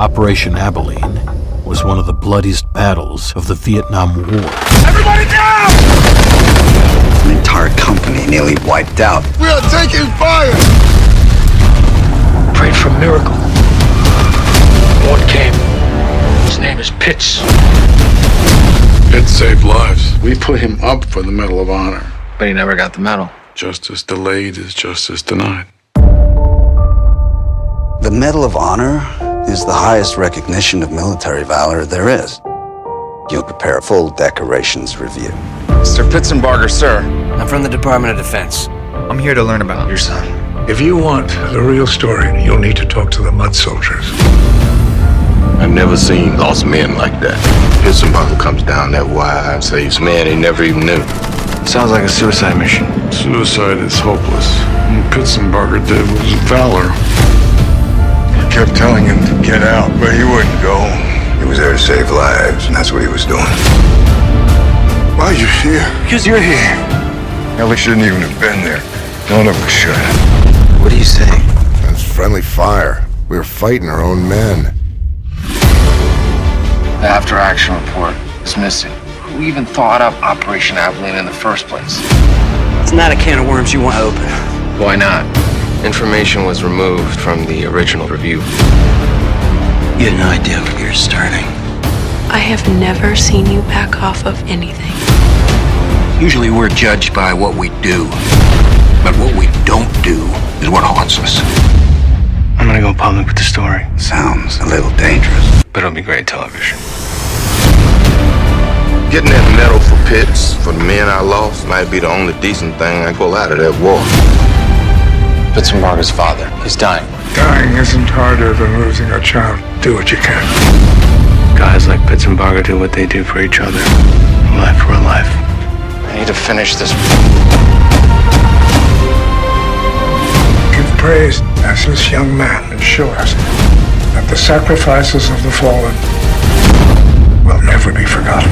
Operation Abilene was one of the bloodiest battles of the Vietnam War. Everybody down! An entire company nearly wiped out. We are taking fire! Prayed for a miracle. One came. His name is Pitts. Pitts saved lives. We put him up for the Medal of Honor. But he never got the medal. Justice delayed is justice denied. The Medal of Honor is the highest recognition of military valor there is. You'll prepare a full decorations review. Sir Pitsenbarger, sir. I'm from the Department of Defense. I'm here to learn about your son. If you want the real story, you'll need to talk to the mud soldiers. I've never seen lost men like that. Pitsenbarger comes down that wire and saves men he never even knew. Sounds like a suicide mission. Suicide is hopeless. What Pitsenbarger did was valor. You kept telling him to get out, but he wouldn't go. He was there to save lives, and that's what he was doing. Why are you here? Because you're here. Ellie shouldn't even have been there. None of us should. What are you saying? That's friendly fire. We were fighting our own men. The after action report is missing. Who even thought up Operation Abilene in the first place? It's not a can of worms you want to open. Why not? Information was removed from the original review. You have no idea where you're starting. I have never seen you back off of anything. Usually we're judged by what we do, but what we don't do is what haunts us. I'm gonna go public with the story. Sounds a little dangerous. But it'll be great television. Getting that medal for Pitts, for the men I lost, might be the only decent thing I pull out of that war. Pitsenbarger's father. He's dying. Dying isn't harder than losing a child. Do what you can. Guys like Pitsenbarger do what they do for each other. Life for a life. I need to finish this. Give praise as this young man and show us that the sacrifices of the fallen will never be forgotten.